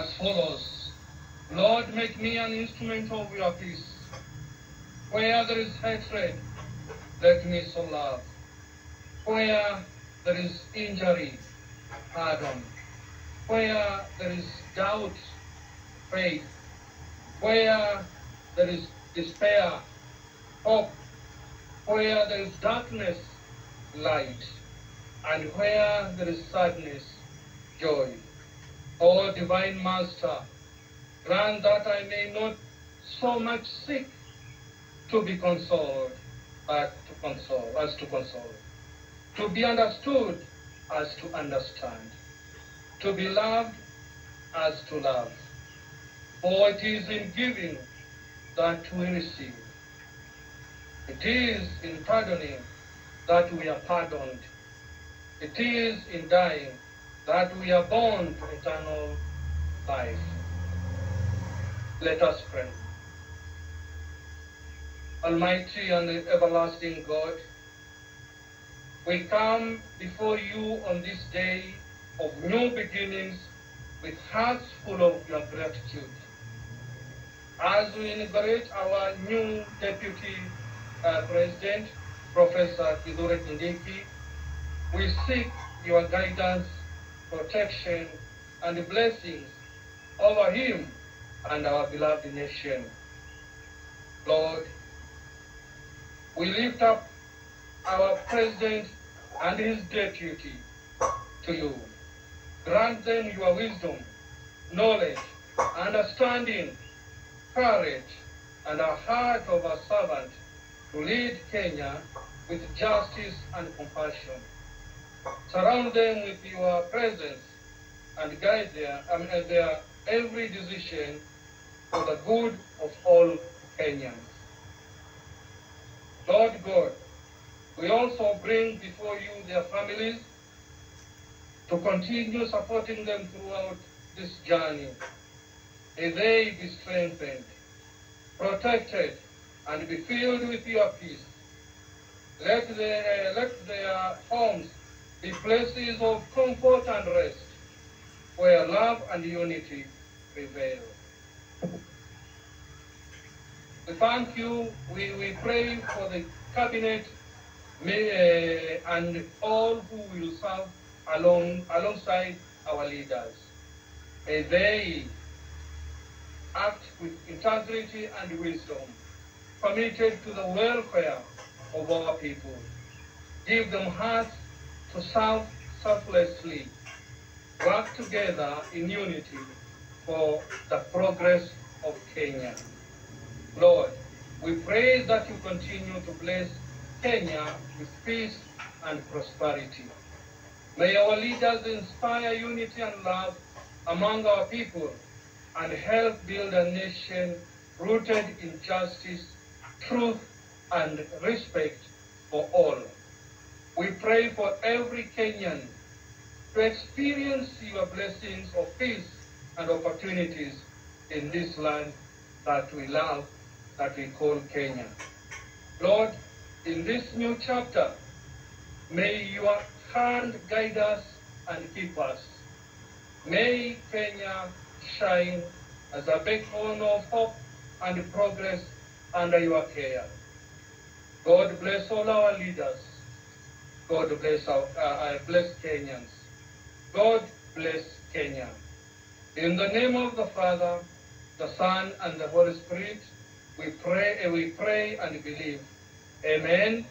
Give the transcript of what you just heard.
as follows. Lord, make me an instrument of your peace. Where there is hatred, let me sow love. Where there is injury, pardon. Where there is doubt, faith. Where there is despair, hope. Where there is darkness, light. And where there is sadness, joy. O divine Master, grant that I may not so much seek to be consoled, but to console, as to console. To be understood as to understand. To be loved as to love. For it is in giving that we receive. It is in pardoning that we are pardoned. It is in dying that we are born to eternal life. Let us pray. Almighty and everlasting God, we come before you on this day of new beginnings with hearts full of your gratitude. As we inaugurate our new Deputy uh, President, Professor Kithure Kindiki, we seek your guidance, protection, and blessings over him and our beloved nation. Lord, we lift up our President and his deputy to you. Grant them your wisdom, knowledge, understanding, courage, and a heart of a servant to lead Kenya with justice and compassion. Surround them with your presence and guide their, I mean, uh, their every decision for the good of all Kenyans. Lord God, we also bring before you their families to continue supporting them throughout this journey. May they be strengthened, protected, and be filled with your peace. Let their, uh, let their homes be places of comfort and rest, where love and unity prevail. We thank you. We, we pray for the cabinet may, uh, and all who will serve along, alongside our leaders. May they act with integrity and wisdom, committed to the welfare of our people. Give them hearts to serve selflessly, work together in unity for the progress of Kenya. Lord, we pray that you continue to bless Kenya with peace and prosperity. May our leaders inspire unity and love among our people and help build a nation rooted in justice, truth, and respect for all. We pray for every Kenyan to experience your blessings of peace and opportunities in this land that we love, that we call Kenya. Lord, in this new chapter, may your hand guide us and keep us. May Kenya shine as a beacon of hope and progress under your care. God bless all our leaders. God bless our uh, uh, bless Kenyans. God bless Kenya. In the name of the Father, the Son, and the Holy Spirit, we pray, we pray and believe. Amen